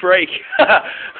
Freak.